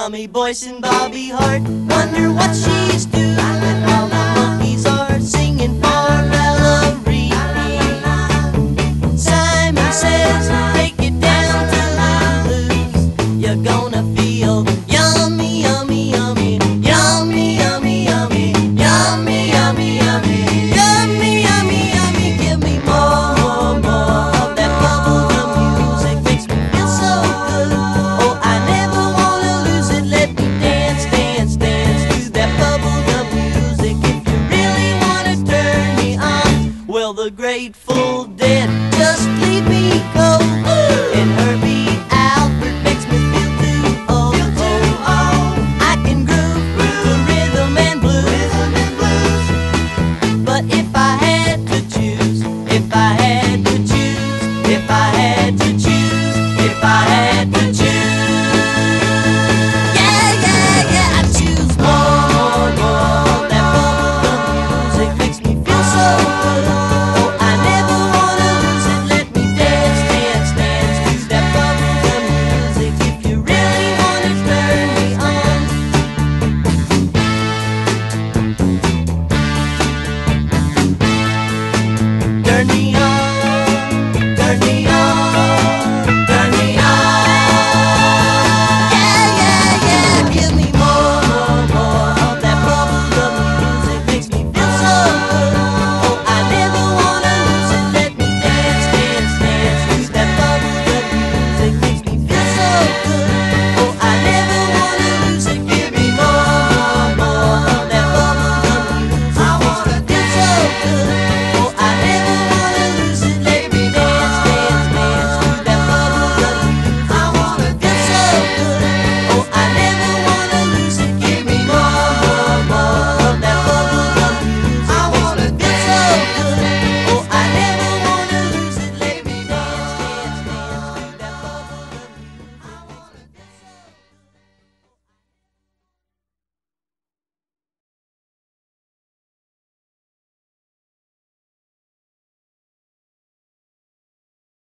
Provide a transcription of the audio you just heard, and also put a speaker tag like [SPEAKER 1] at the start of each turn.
[SPEAKER 1] Tommy Boyce and Bobby Hart. Wonder what she's doing. grateful dead. Just leave